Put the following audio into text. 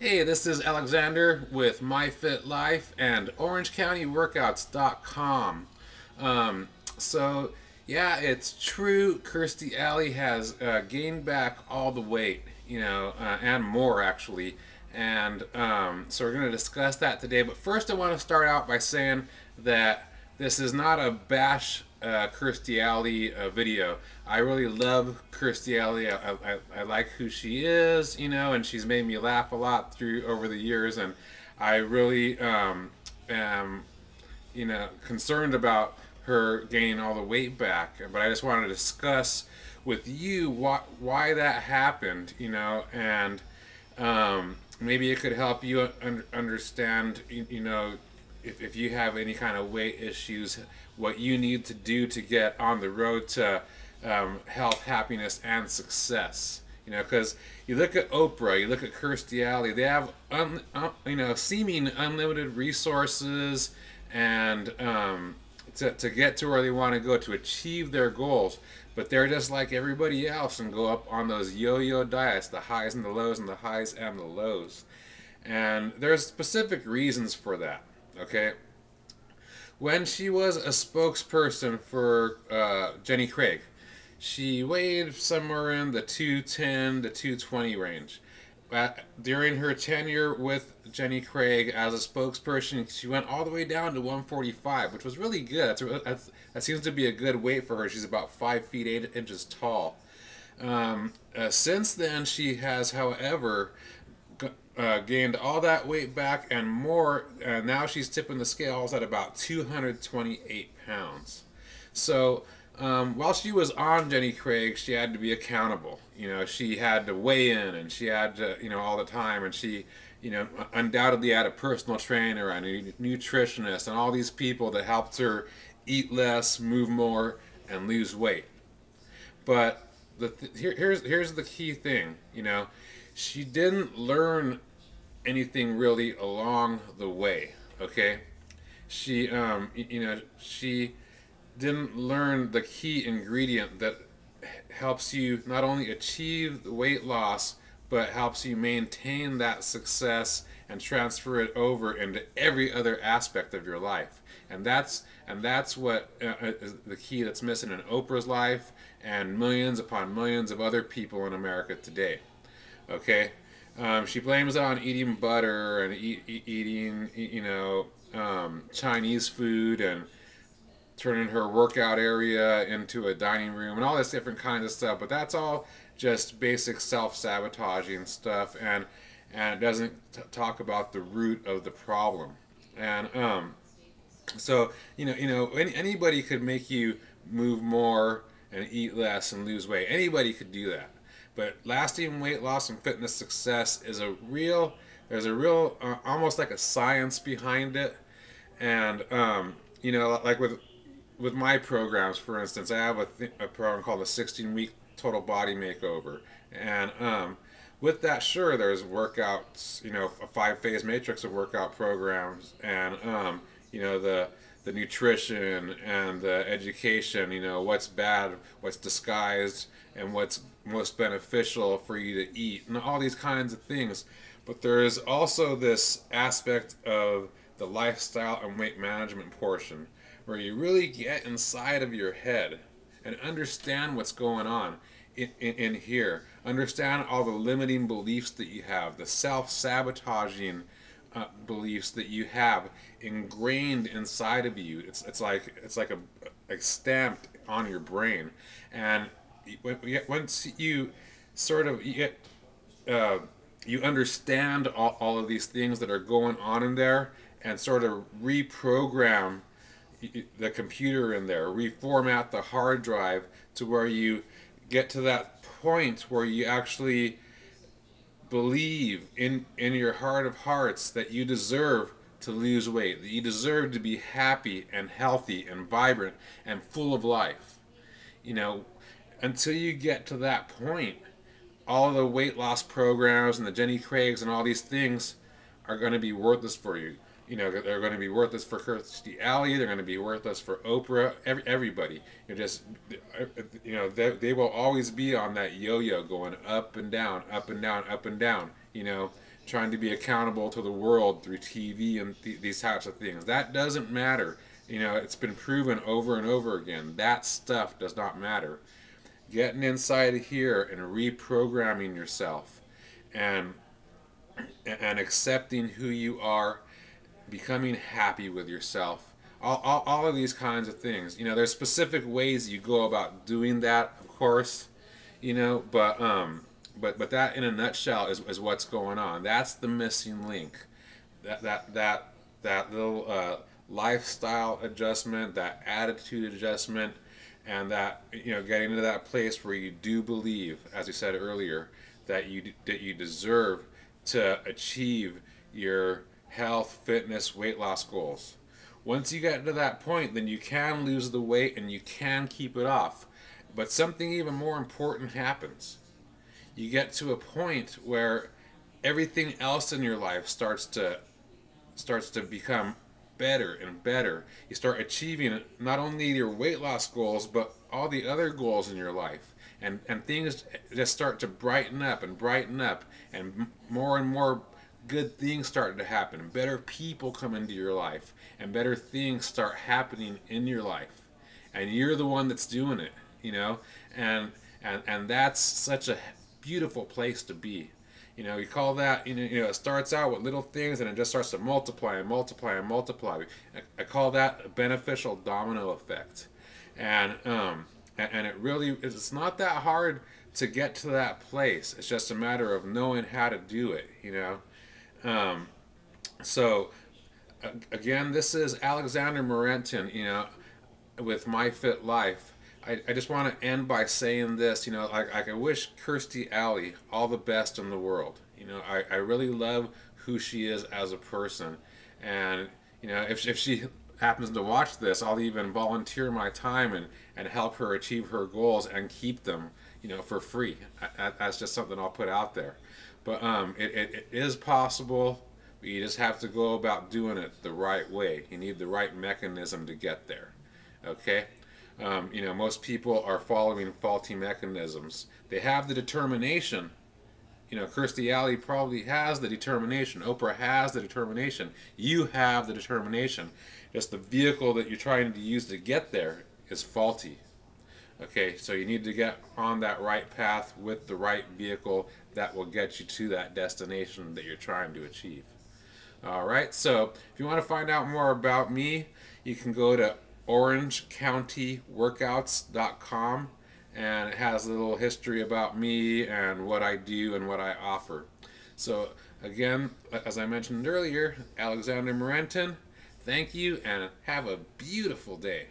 Hey, this is Alexander with MyFitLife and OrangeCountyWorkouts.com. Um, so, yeah, it's true. Kirstie Alley has uh, gained back all the weight, you know, uh, and more actually. And um, so we're going to discuss that today. But first, I want to start out by saying that this is not a bash uh, Kirstie Alley uh, video. I really love Kirstie Alley. I, I, I, like who she is, you know, and she's made me laugh a lot through over the years. And I really um, am, you know, concerned about her gaining all the weight back. But I just wanted to discuss with you why, why that happened, you know, and um, maybe it could help you un understand, you, you know, if, if you have any kind of weight issues, what you need to do to get on the road to um, health, happiness, and success. You know, because you look at Oprah, you look at Kirstie Alley, they have, un, un, you know, seeming unlimited resources and um, to, to get to where they want to go, to achieve their goals. But they're just like everybody else and go up on those yo-yo diets, the highs and the lows and the highs and the lows. And there's specific reasons for that, okay? when she was a spokesperson for uh, Jenny Craig, she weighed somewhere in the 210 to 220 range. But during her tenure with Jenny Craig as a spokesperson, she went all the way down to 145, which was really good. That's, that's, that seems to be a good weight for her. She's about 5 feet 8 inches tall. Um, uh, since then, she has, however, uh, gained all that weight back and more. Uh, now she's tipping the scales at about 228 pounds. So um, while she was on Jenny Craig, she had to be accountable. You know, she had to weigh in and she had to, you know, all the time. And she, you know, undoubtedly had a personal trainer and a nutritionist and all these people that helped her eat less, move more, and lose weight. But the th here, here's here's the key thing. You know, she didn't learn anything really along the way. Okay, she um you know she didn't learn the key ingredient that helps you not only achieve weight loss but helps you maintain that success and transfer it over into every other aspect of your life and that's and that's what uh, is the key that's missing in Oprah's life and millions upon millions of other people in America today Okay, um, she blames it on eating butter and eat, eating, you know, um, Chinese food and turning her workout area into a dining room and all this different kinds of stuff. But that's all just basic self-sabotaging stuff, and and it doesn't talk about the root of the problem. And um, so you know, you know, any, anybody could make you move more and eat less and lose weight. Anybody could do that. But lasting weight loss and fitness success is a real, there's a real, uh, almost like a science behind it. And, um, you know, like with, with my programs, for instance, I have a, a program called the 16 week total body makeover. And, um, with that, sure, there's workouts, you know, a five phase matrix of workout programs and, um, you know, the, the nutrition and the education, you know, what's bad, what's disguised, and what's most beneficial for you to eat, and all these kinds of things. But there is also this aspect of the lifestyle and weight management portion where you really get inside of your head and understand what's going on in, in, in here. Understand all the limiting beliefs that you have, the self sabotaging uh, beliefs that you have ingrained inside of you. It's, it's like it's like a, a stamped on your brain, and once you sort of you get uh, you understand all, all of these things that are going on in there and sort of reprogram the computer in there, reformat the hard drive to where you get to that point where you actually believe in in your heart of hearts that you deserve to lose weight, that you deserve to be happy and healthy and vibrant and full of life. You know, until you get to that point, all the weight loss programs and the Jenny Craigs and all these things are going to be worthless for you. You know, they're going to be worthless for Kirstie Alley. They're going to be worthless for Oprah. Every, everybody. You're just, you know, they, they will always be on that yo-yo going up and down, up and down, up and down. You know, trying to be accountable to the world through TV and th- these types of things. That doesn't matter. You know, it's been proven over and over again. That stuff does not matter. Getting inside of here and reprogramming yourself and and accepting who you are, becoming happy with yourself. All, all, all of these kinds of things. You know, there's specific ways you go about doing that, of course, you know, but um but but that in a nutshell is, is what's going on. That's the missing link. That that that that little uh, lifestyle adjustment, that attitude adjustment, and that you know getting into that place where you do believe, as we said earlier, that you that you deserve to achieve your health, fitness, weight loss goals. Once you get to that point, then you can lose the weight and you can keep it off. But something even more important happens. You get to a point where everything else in your life starts to starts to become better and better. You start achieving not only your weight loss goals, but all the other goals in your life. And, and things just start to brighten up and brighten up, and more and more good things start to happen. Better people come into your life, and better things start happening in your life. And you're the one that's doing it, you know? And, and, and that's such a beautiful place to be. You know, you call that, you know, you know, it starts out with little things and it just starts to multiply and multiply and multiply. I, I call that a beneficial domino effect. And, um, and, and it really, is it's not that hard to get to that place. It's just a matter of knowing how to do it, you know? Um, so, again, this is Alexander Morentin, you know, with My Fit Life. I, I just want to end by saying this, you know, like, like I wish Kirstie Alley all the best in the world. You know, I, I really love who she is as a person. And, you know, if, if she happens to watch this, I'll even volunteer my time and, and help her achieve her goals and keep them, you know, for free. I, that's just something I'll put out there. But um, it, it, it is possible. You just have to go about doing it the right way. You need the right mechanism to get there. Okay? Um, you know, most people are following faulty mechanisms. They have the determination. You know, Kirstie Alley probably has the determination. Oprah has the determination. You have the determination. Just the vehicle that you're trying to use to get there is faulty. Okay, so you need to get on that right path with the right vehicle that will get you to that destination that you're trying to achieve. All right, so if you want to find out more about me, you can go to orangecountyworkouts.com and it has a little history about me and what I do and what I offer. So again, as I mentioned earlier, Alexander Morentin, thank you and have a beautiful day.